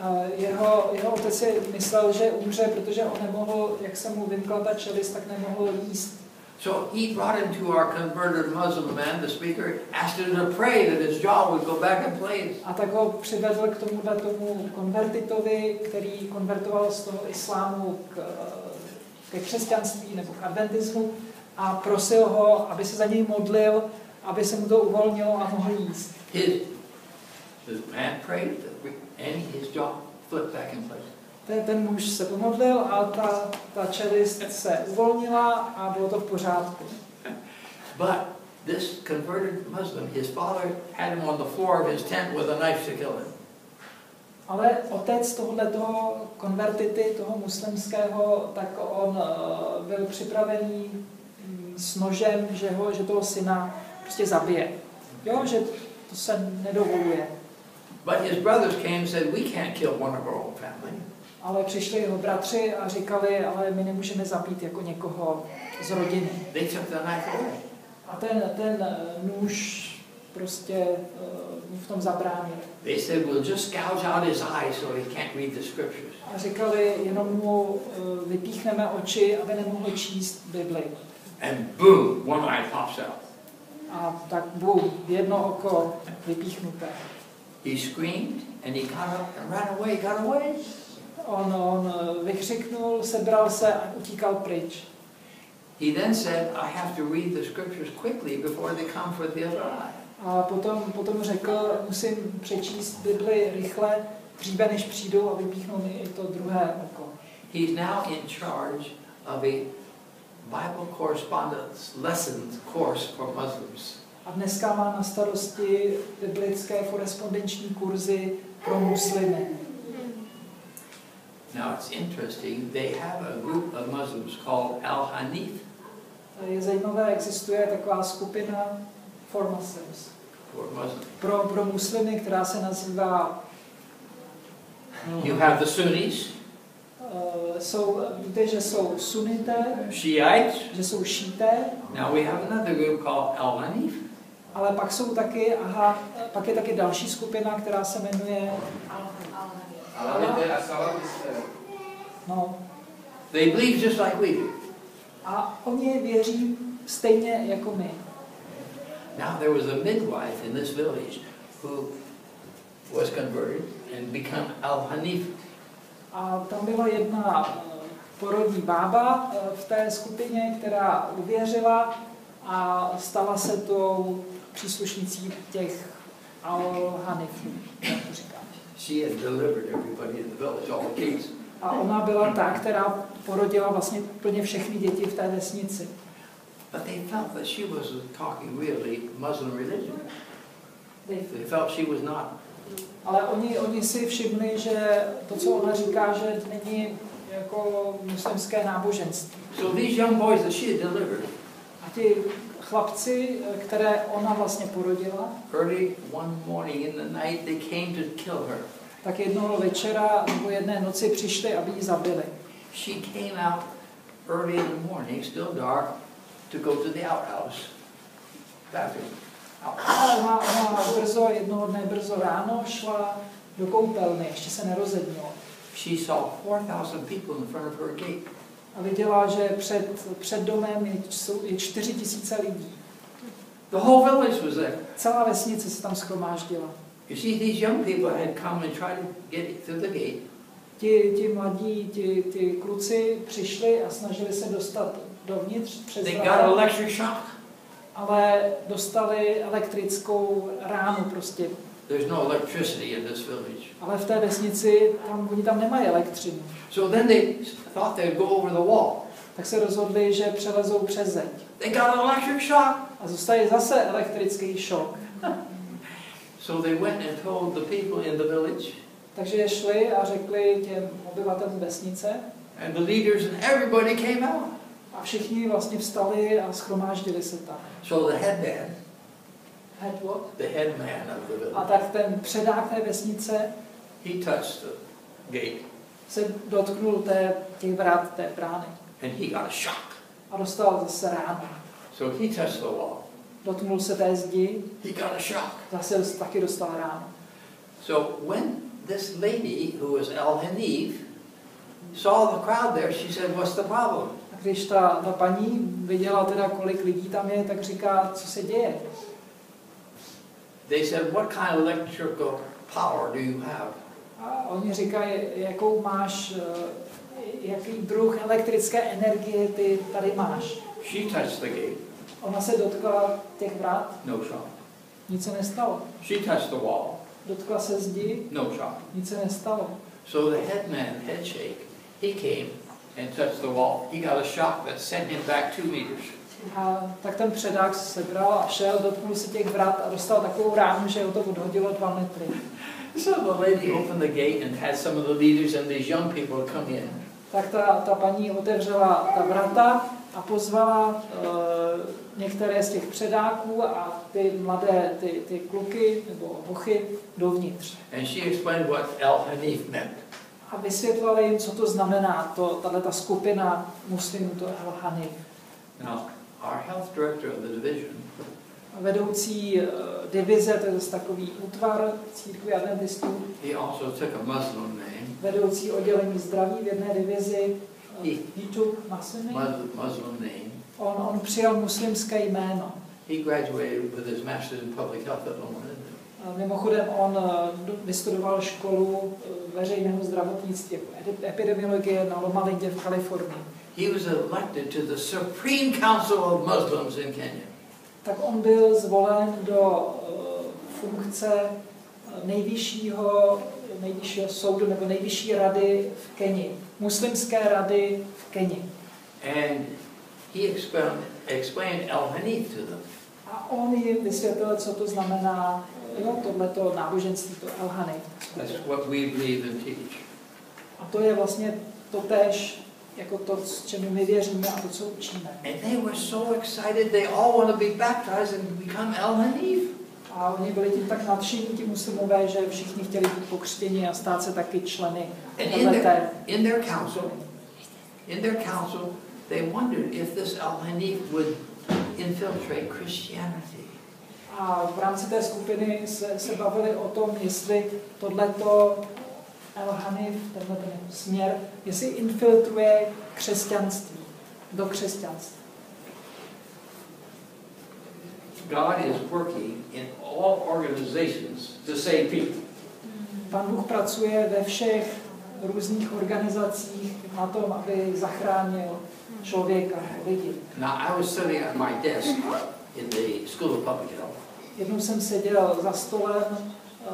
A jeho, jeho otec si myslel, že umře, protože on nemohl, jak se mu vymkla ta čelist, tak nemohl jíst. So he brought him to our converted Muslim man, the speaker, asked him to pray that his jaw would go back in place. A tak ho přivedl k tomuhle tomu konvertitovi, který konvertoval z toho islámu k, ke křesťanství nebo k adventismu a prosil ho, aby se za něj modlil, aby se mu to uvolnilo a mohl jíst. His, the man prayed and his jaw flipped back in place. Ten, ten muž se pomodlil a ta, ta čelist se uvolnila a bylo to v pořádku. But this converted Muslim, his father had him on the floor of his tent with a knife to kill him. Ale otec tohohle toho konvertity, toho muslimského, tak on uh, byl připravený mm, s nožem, že, ho, že toho syna prostě zabije. Jo, že to se nedovoluje. But his brothers came and said, we can't kill one of our own family. Ale přišli jeho bratři a říkali, ale my nemůžeme zabít jako někoho z rodiny. They took the knife away. A ten, ten eh, nůž prostě uh, v tom zabránil. They said, we'll just gouge out his eyes so he can't read the scriptures. A říkali, jenom mu uh, vypíchneme oči, aby nemohl číst Bibli. And boom, one eye pops out. A tak bum, jedno oko vypíchnuté. He screamed and he got up and ran away, got away. On, on vykřiknul, sebral se a utíkal pryč. He then said, I have to read the scriptures quickly before they come for the other eye. A potom, potom řekl, musím přečíst Bibli rychle, dříve než přijdou a vypíchnou mi i to druhé oko. He's now in charge of a Bible correspondence lessons course for Muslims. A dneska má na starosti biblické korespondenční kurzy pro muslimy. Now it's interesting, they have a group of Muslims called Al-Hanif. Je zajímavé, existuje taková skupina for Muslims. For Muslims. Pro, pro muslimy, která se nazývá You have the Sunnis, uh, jsou, víte, že jsou sunité, Shiites. že jsou šíté, Now we have another group called Al-Hanif. ale pak jsou taky, aha, pak je taky další skupina, která se jmenuje, Alavité a salavisté. No, They believe just like we do. a oni věří stejně jako my. Now there was a midwife in this village who was converted and become Al-Hanif. A tam byla jedna eh, porodní bába eh, v té skupině, která uvěřila a stala se tou příslušnicí těch Al-Hanifů. She had delivered everybody in the village, all the kids. A ona byla ta, která porodila vlastně úplně všechny děti v té vesnici. But they felt that she was talking really Muslim religion. They felt she was not. Ale oni, oni si všimli, že to, co ona říká, že není jako muslimské náboženství. So these young boys that she had delivered, A ti chlapci, které ona vlastně porodila, early one morning in the night, they came to kill her. tak jednoho večera nebo jedné noci přišli, aby ji zabili. She came out early in the morning, still dark, to go to the outhouse. Bathroom. Out. A ona, ona brzo, jednoho dne brzo ráno šla do koupelny, ještě se nerozednilo. She saw 4,000 people in front of her gate. A viděla, že před, před domem je, jsou, je 4 tisíce lidí. The whole village was there. Celá vesnice se tam schromáždila. You see, these young people had come and tried to get through the gate. Ti, ti mladí, ti, ti kluci přišli a snažili se dostat dovnitř přes They got electric shock. ale dostali elektrickou ránu prostě. There's no electricity in this village. Ale v té vesnici, tam, oni tam nemají elektřinu. So then they thought they'd go over the wall. Tak se rozhodli, že přelezou přes zeď. They got electric shock. A zůstali zase elektrický šok. So they went and told the people in the village Takže šli a řekli těm obyvatelům vesnice and the leaders and everybody came out. a všichni vlastně vstali a schromáždili se tam. So the head the head man of the A village, tak ten předák té vesnice he touched the gate se dotknul té, těch vrát té brány and he got a shock. a dostal zase ránu. So he touched the wall. Dotknul se té zdi, He got a shock. zase taky dostal ránu. So when this lady who was Al Hanif saw the crowd there, she said, What's the problem? Tak Když ta, ta paní viděla teda, kolik lidí tam je, tak říká, co se děje. They said, what kind of electrical power do you have? A oni říkají, jakou máš, eh, jaký druh elektrické energie ty tady máš. She touched the gate, Ona se dotkla těch vrat, no shock. nic se nestalo. She touched the wall, Dotkla se zdi, no shock. nic se nestalo. So the headman, head shake, he came and touched the wall. He got a shock that sent him back two meters. A tak ten předák se sebral a šel, dotknul se těch vrat a dostal takovou ránu, že ho to odhodilo dva metry. So the lady opened the gate and had some of the leaders and these young people come in. Tak ta, ta paní otevřela ta vrata a pozvala uh, některé z těch předáků a ty mladé, ty, ty kluky nebo hochy dovnitř. And she explained what El Hanif meant. A vysvětlila jim, co to znamená, to, tato skupina muslimů, to El Hanif. Now, our health director of the division, Vedoucí uh, divize, to je zase takový útvar církví adventistů, he also took a Muslim name, vedoucí oddělení zdraví v jedné divizi, uh, I. Yituk Masumi. Muslim, Muslim name. On, on přijal muslimské jméno. He graduated with his master's in public health at Loma Linda. A Mimochodem on eh, do- vystudoval školu eh, veřejného zdravotnictví, jako epidemiologie na Loma Lindě v Kalifornii. He was elected to the Supreme Council of Muslims in Kenya. Tak on byl zvolen do eh, funkce eh, nejvyššího, nejvyššího soudu nebo nejvyšší rady v Keni, muslimské rady v Keni. And he explained, explained El Hanif to them. A on jim vysvětlil, co to znamená jo, tohleto náboženství, to Elhany. That's what we believe and teach. A to je vlastně totéž jako to, s čemu my věříme a to, co učíme. And they were so excited, they all want to be baptized and become El Hanif. A oni byli tím tak nadšení, ti muslimové, že všichni chtěli být pokřtěni a stát se taky členy And in their, in their council, in their council, they wondered if this Al Hanif would infiltrate Christianity. A v rámci té skupiny se, se bavili o tom, jestli tohleto El Hanif, tenhle ten směr, jestli infiltruje křesťanství, do křesťanství. God is working in all organizations to save people. Pan Bůh pracuje ve všech různých organizacích na tom, aby zachránil člověka, lidi. Now, I was sitting at my desk in the School of Public Health, Jednou jsem seděl za stolem eh,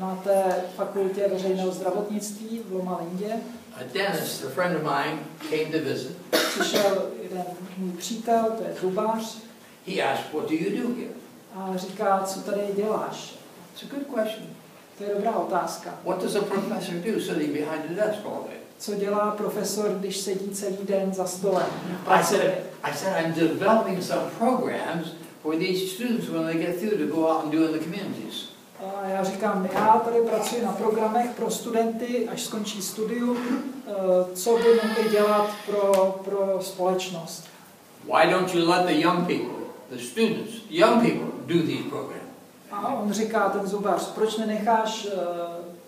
na té fakultě veřejného zdravotnictví v Loma Lindě. a dentist, a friend of mine, came to visit. Přišel jeden můj přítel, to je zubář, He asked, What do you do here? a říká, co tady děláš? It's a good question. To je dobrá otázka. What does a professor do sitting behind the desk all day? Co dělá profesor, když sedí celý den za stolem? I said, I said, I'm developing some programs for these students when they get through to go out and do in the communities. A já říkám, já tady pracuji na programech pro studenty, až skončí studium, eh, co by mohli dělat pro, pro společnost. Why don't you let the young people, the students, young people, do these programs? A on říká, ten zubář, proč nenecháš uh,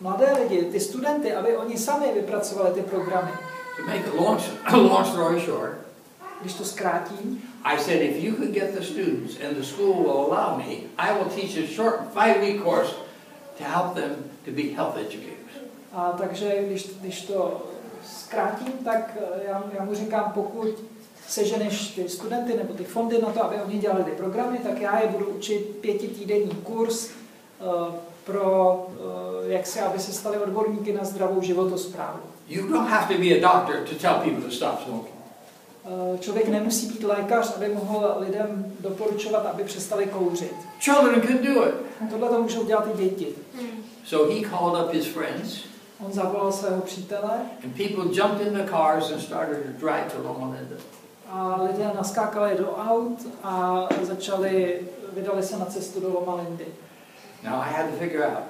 mladé lidi, ty studenty, aby oni sami vypracovali ty programy. To make a long, a long story short, Když to zkrátím, I said, if you could get the students and the school will allow me, I will teach a short five-week course to help them to be health educators. a takže když, když to zkrátím, tak eh, já, já mu říkám, pokud seženeš ty studenty nebo ty fondy na to, aby oni dělali ty programy, tak já je budu učit pětitýdenní kurz uh, pro, uh, jak se, aby se stali odborníky na zdravou životosprávu. You don't have to be a doctor to tell people to stop smoking. Uh, člověk nemusí být lékař, aby mohl lidem doporučovat, aby přestali kouřit. Children can do it. Tohle to můžou dělat i děti. So he called up his friends, On zavolal svého přítele and people jumped in the cars and started to drive to Loma Linda. a lidé naskákali do aut a začali, vydali se na cestu do Loma Lindy. Now I had to figure out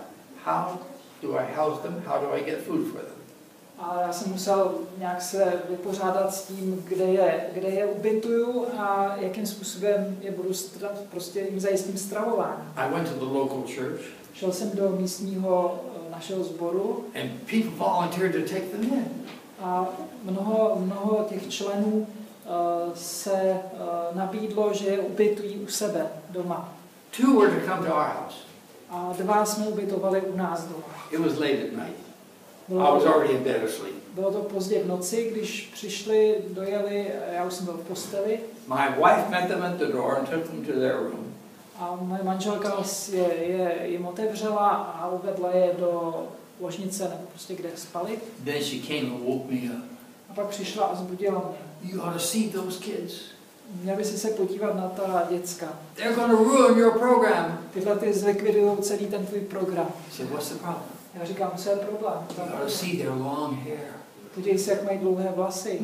how do I house them, how do I get food for them. A já jsem musel nějak se vypořádat s tím, kde je, kde je ubytuju a jakým způsobem je budu stra, prostě jim zajistím stravování. I went to the local church, Šel jsem do místního eh, našeho sboru and people volunteered to take them in. A mnoho, mnoho těch členů uh, se uh, nabídlo, že je ubytují u sebe doma. Two were to come to our house. A dva jsme ubytovali u nás doma. It was late at night. I Bylo was to, already in bed asleep. bylo to pozdě v noci, když přišli, dojeli, já už jsem byl v posteli. My wife met them at the door and took them to their room. A moje manželka je, je, jim otevřela a uvedla je do ložnice, nebo prostě kde spali. Then she came and woke me up. A pak přišla a zbudila mě. You ought to see those kids. Měl by si se podívat na ta děcka. They're going to ruin your program. Tyhle ty zlikvidují celý ten tvůj program. I said, what's the problem? Já říkám, co je problém? You ought to see their long hair. Podívej se, jak mají dlouhé vlasy.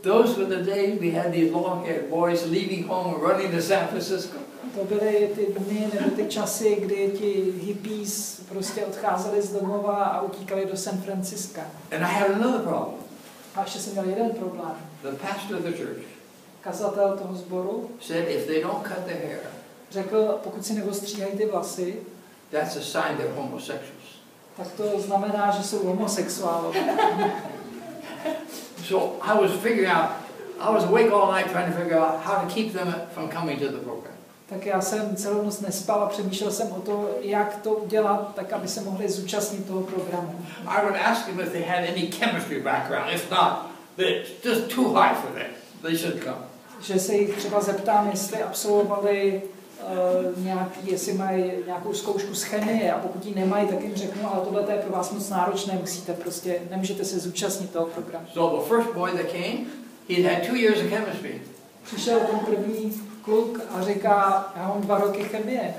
Those were the days we had these long-haired boys leaving home and running to San Francisco. To byly ty dny nebo ty časy, kdy ti hippies prostě odcházeli z domova a utíkali do San Francisca. And I had another problem. A ještě jsem měl jeden problém. The pastor of the church Kazatel toho sboru said if they don't cut their hair, řekl, pokud si neostříhají ty vlasy, that's a sign they're homosexuals. Tak to znamená, že jsou homosexuálové. So I was figuring out, I was awake all night trying to figure out how to keep them from coming to the program. Tak já jsem celou noc nespal a přemýšlel jsem o to, jak to udělat, tak aby se mohli zúčastnit toho programu. I would ask them if they had any chemistry background. If not, it's just too high for them. They should come. Že se jich třeba zeptám, jestli absolvovali nějaký, jestli mají nějakou zkoušku z chemie a pokud ji nemají, tak jim řeknu, ale tohle to je pro vás moc náročné, musíte prostě, nemůžete se zúčastnit toho programu. So the first boy that came, he'd had two years of chemistry. Přišel ten první kluk a říká, já mám dva roky chemie.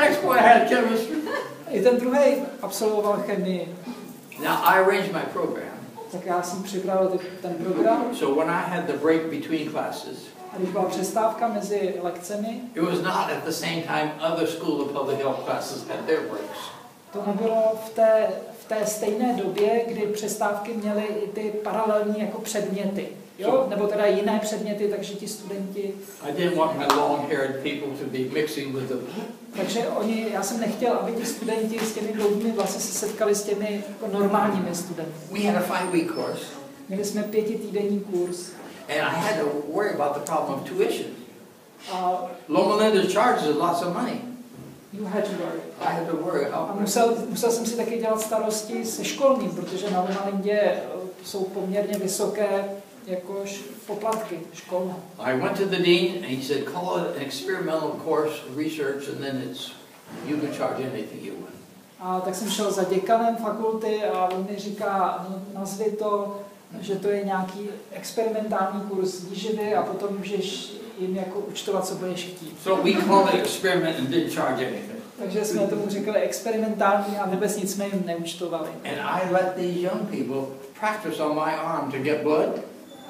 Next boy had chemistry. I ten druhý absolvoval chemii. Now I arranged my program. Tak já jsem připravil ten program So when I had the break between classes, a když byla přestávka mezi lekcemi, it was not at the same time other school of public health classes had their breaks. to nebylo v té, v té stejné době, kdy přestávky měly i ty paralelní jako předměty. Jo? Nebo teda jiné předměty, takže ti studenti, I didn't want my long-haired people to be mixing with the takže oni, já jsem nechtěl, aby ti studenti s těmi dlouhými vlasy se setkali s těmi jako normálními studenty. We had a five-week course, Měli jsme pětitýdenní kurz and I had to worry about the problem of tuition. a Loma Linda charges lots of money. you had to worry. I had to worry A musel, musel jsem si taky dělat starosti se školním, protože na Lomalindě eh, jsou poměrně vysoké jakož poplatky školné. I went to the dean, and he said, "Call it an experimental course, research, and then it's you can charge anything you want." A tak jsem šel za děkanem fakulty a on mi říká, no, nazvi to, že to je nějaký experimentální kurz výživy a potom můžeš jim jako účtovat, co budeš chtít. So we called it experiment and didn't charge anything. Takže jsme tomu říkali experimentální a vůbec nic jsme jim neúčtovali. And I let these young people practice on my arm to get blood.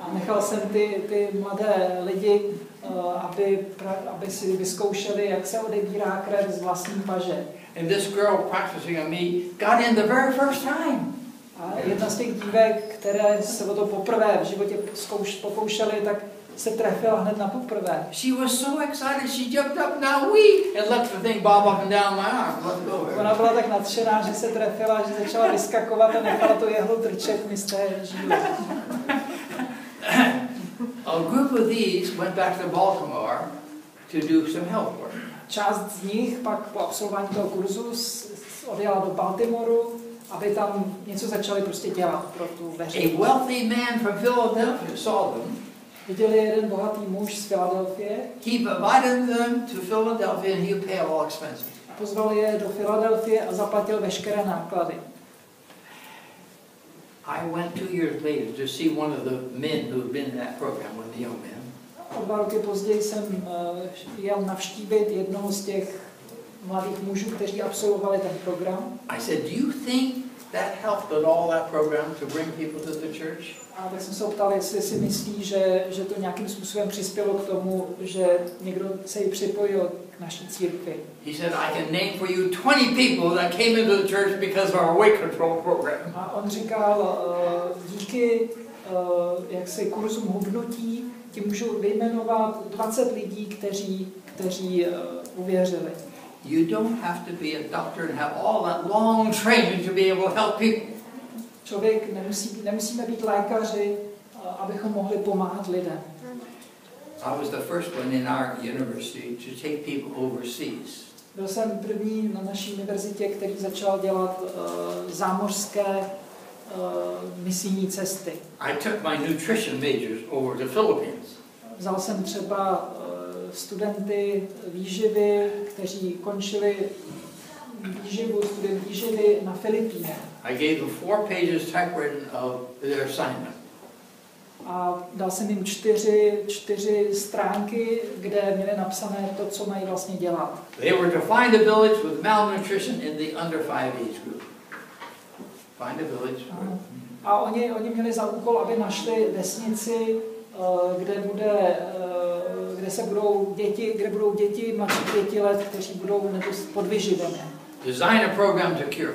A nechal jsem ty, ty mladé lidi, eh, aby, pra- aby si vyzkoušeli, jak se odebírá krev z vlastní paže. And this girl practicing on me got in the very first time. A jedna z těch dívek, které se o to poprvé v životě zkouš, pokoušely, tak se trefila hned na poprvé. She was so excited, she jumped up, now we, and let the thing bob up and down my arm. Ona byla tak nadšená, že se trefila, že začala vyskakovat a nechala to jehlu trčet mi z té žíly. A group of these went back to Baltimore to do some health work. Část z nich pak po absolvování toho kurzu odjela do Baltimoru, aby tam něco začali prostě dělat pro tu A veřejnost. wealthy man from Philadelphia saw them. Viděli jeden bohatý muž z Filadelfie He invited them to Philadelphia and he pay all expenses. a pozval je do Filadelfie a zaplatil veškeré náklady. I went two years later to see one of the men who had been in that program, one of the young men. O dva roky později jsem eh, jel navštívit jednoho z těch mladých mužů, kteří absolvovali ten program. I said, Do you think that helped at all, that program, to bring people to the church? A tak jsem se ptal, jestli si myslí, že, že to nějakým způsobem přispělo k tomu, že někdo se jí připojil k naší církvi. He said, I can name for you 20 people that came into the church because of our weight control program. A on říkal, eh, díky eh, jaksi kurzům hubnutí ti můžu vyjmenovat 20 lidí, kteří, kteří eh, uvěřili. You don't have to be a doctor and have all that long training to be able to help people. Člověk nemusí, nemusíme být lékaři, abychom mohli pomáhat lidem. I was the first one in our university to take people overseas. Byl jsem první na naší univerzitě, který začal dělat uh, zámořské uh, misijní cesty. I took my nutrition majors over to Philippines. Vzal jsem třeba studenty výživy, kteří končili výživu, student výživy na Filipínách. I gave them four pages typewritten of their assignment. A dal jsem jim čtyři, čtyři stránky, kde měli napsané to, co mají vlastně dělat. They were to find a village with malnutrition in the under five age group. Find a village. Aha. A oni, oni měli za úkol, aby našli vesnici, kde, bude, eh, kde se budou děti, kde budou děti mladší pěti let, kteří budou podvyživené. Design a program to cure.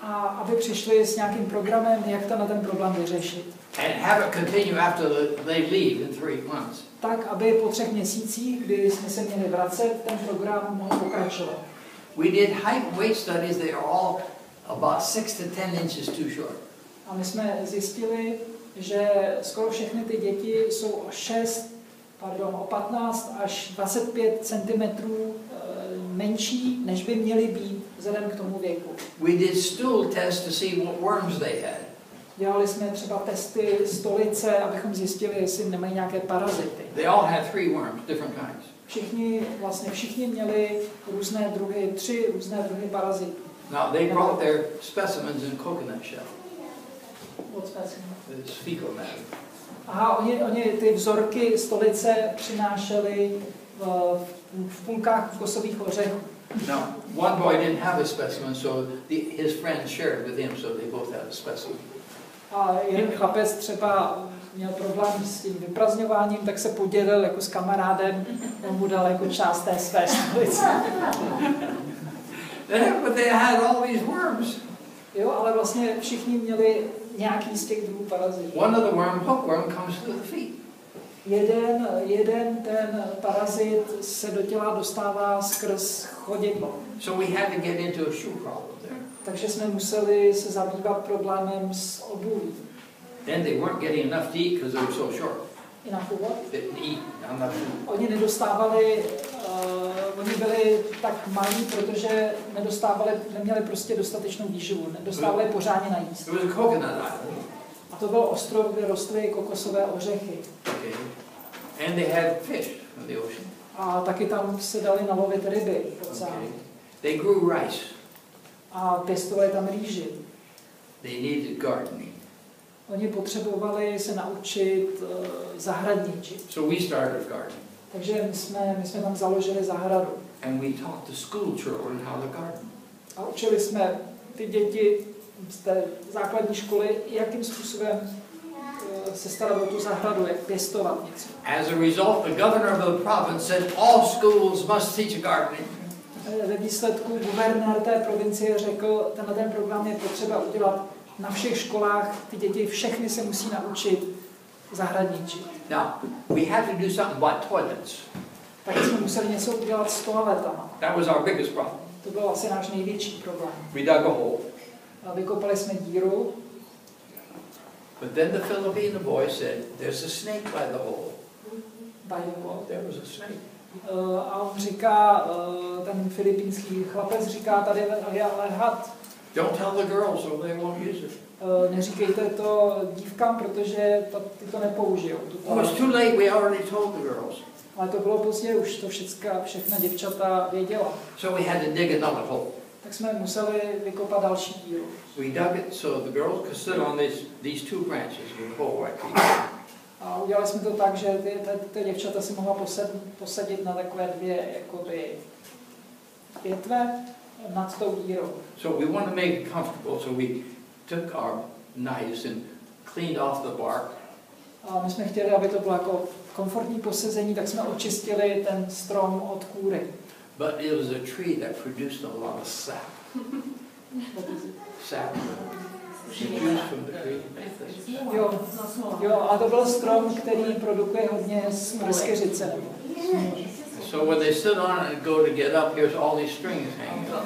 A aby přišli s nějakým programem, jak ten, ten problém vyřešit. And have it continue after the- they leave in three months. Tak, aby po třech měsících, kdy jsme se měli vracet, ten program mohl pokračovat. We did height weight studies. They are all about six to ten inches too short. A my jsme zjistili, že skoro všechny ty děti jsou o 6, pardon, o 15 až 25 cm menší, než by měly být vzhledem k tomu věku. We did stool tests to see what worms they had. Dělali jsme třeba testy stolice, abychom zjistili, jestli nemají nějaké parazity. They all had three worms, different kinds. Všichni, vlastně všichni měli různé druhy, tři různé druhy parazitů. Now, they brought their specimens in coconut shell. Moc. Aha, oni, oni ty vzorky stolice přinášeli v, v půlkách kosových ořechů. Now, one boy didn't have a specimen, so the, his friends shared with him, so they both had a specimen. A jeden chlapec třeba měl problém s tím vyprazňováním, tak se podělil jako s kamarádem, on mu dal jako část té své stolice. But they had all these worms. Jo, ale vlastně všichni měli nějaký z těch druhů parazitů. One of the worm, hookworm, comes to the feet. Jeden, jeden ten parazit se do těla dostává skrz chodidlo. So we had to get into a shoe problem there. Takže jsme museli se zabývat problémem s obuví. Then they weren't getting enough to eat because they were so short. Původ. They didn't eat enough food. Oni nedostávali, uh, oni byli tak malí, protože nedostávali, neměli prostě dostatečnou výživu, nedostávali pořádně najíst. It was a to byl ostrov, kde rostly kokosové ořechy. Okay. And they had fish the ocean. A taky tam se dali nalovit ryby v Okay. They grew rice. A pěstovali tam rýži. They needed gardening. Oni potřebovali se naučit uh, zahradničit. So we started gardening. Takže my jsme, my jsme tam založili zahradu. And we taught the school children how to garden. A učili jsme ty děti z té základní školy, jakým způsobem eh, se starat o tu zahradu, jak pěstovat něco. As a result, the governor of the province said all schools must teach gardening. Eh, Ve výsledku guvernér té provincie řekl, tenhle ten program je potřeba udělat na všech školách, ty děti všechny se musí naučit zahradničit. Now, we had to do something about toilets. Tak jsme museli něco udělat s toaletama. That was our biggest problem. To byl asi náš největší problém. We dug a hole. A Vykopali jsme díru, But then the Filipino boy said, there's a snake by the hole. by the wall. There was a snake. Eh, A on říká, eh, ten filipínský chlapec říká, tady je ale had. Don't tell the girls or they won't use it. Eh, Neříkejte to dívkám, protože to, ty to nepoužijou. tu Oh, too late. We already told the girls. Ale to bylo pozdě, už to všecka, všechna děvčata věděla. So we had to dig another hole. Tak jsme museli vykopat další díru. We dug it so the girls could sit on these, these two branches with hole right here. A udělali jsme to tak, že ty, ty, ty děvčata si mohla posad, posadit na takové dvě jakoby, větve nad tou dírou. So we wanted to make it comfortable, so we took our knives and cleaned off the bark. A my jsme chtěli, aby to bylo jako komfortní posezení, tak jsme očistili ten strom od kůry. But it was a tree that produced a lot of sap. Sap. Jo, jo, a to byl strom, který produkuje hodně pryskyřice. So when they sit on it and go to get up, here's all these strings hanging up.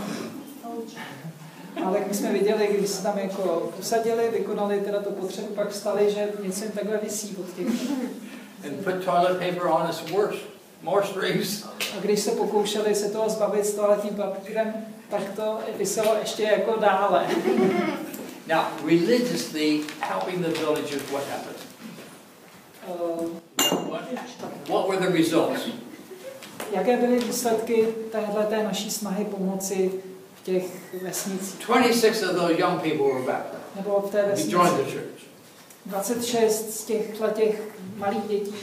Ale jak my jsme viděli, když se tam jako usadili, vykonali teda to potřebu, pak vstali, že něco jim takhle visí od těch. And put toilet paper on us worse, more strings. A když se pokoušeli se toho zbavit s toaletním papírem, tak to viselo ještě jako dále. Now, religiously helping the villagers, what happened? Uh, What, what were the results? jaké byly výsledky téhle naší snahy pomoci v těch vesnicích? 26 of those young people were baptized. Nebo v té He vesnici? joined the church. 26 z těchto těch malých dětí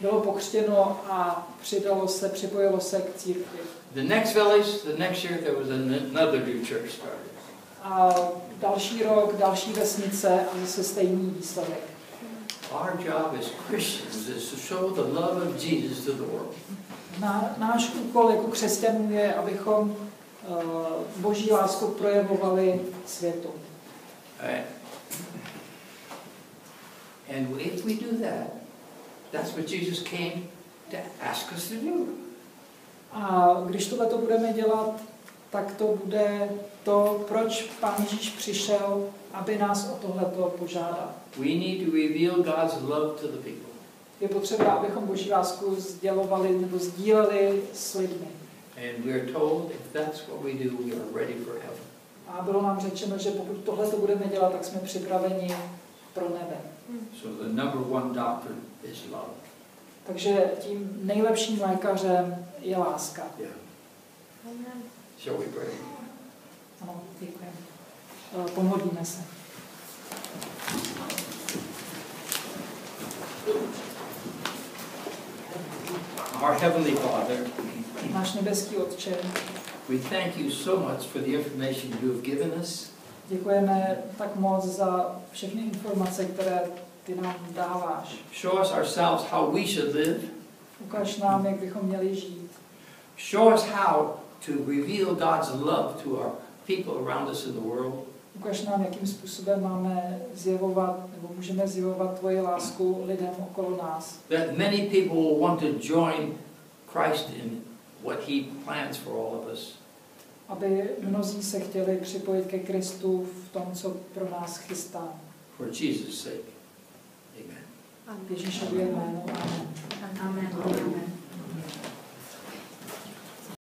bylo pokřtěno a přidalo se, připojilo se k církvi. The next village, the next year, there was an- another new church started. A další rok, další vesnice a zase stejný výsledek. Our job as Christians is to show the love of Jesus to the world. Na, náš úkol jako křesťanů je, abychom boží lásku projevovali světu. Alright. And if we do that, that's what Jesus came to ask us to do. A když tohle to budeme dělat, tak to bude to, proč Pán Ježíš přišel, aby nás o tohleto požádal. We need to reveal God's love to the people. Je potřeba, abychom boží lásku sdělovali nebo sdíleli s lidmi. And we are told if that's what we do, we are ready for heaven. A bylo nám řečeno, že pokud tohle to budeme dělat, tak jsme připraveni pro nebe. So the number one doctrine is love. Takže tím nejlepším lékařem je láska. Yeah. Shall we pray? Ano, děkujeme. Eh, Pomodlíme se. Our Heavenly Father, Náš nebeský Otče, we thank you so much for the information you have given us. děkujeme tak moc za všechny informace, které ty nám dáváš. Show us ourselves how we should live. Ukaž nám, jak bychom měli žít. Show us how to reveal God's love to our people around us in the world. Ukaž nám, jakým způsobem máme zjevovat, nebo můžeme zjevovat tvoji lásku lidem okolo nás. That many people will want to join Christ in what He plans for all of us. Aby mnozí se chtěli připojit ke Kristu v tom, co pro nás chystá. For Jesus' sake. Amen. Ježíšově jméno. Amen. Amen. Amen.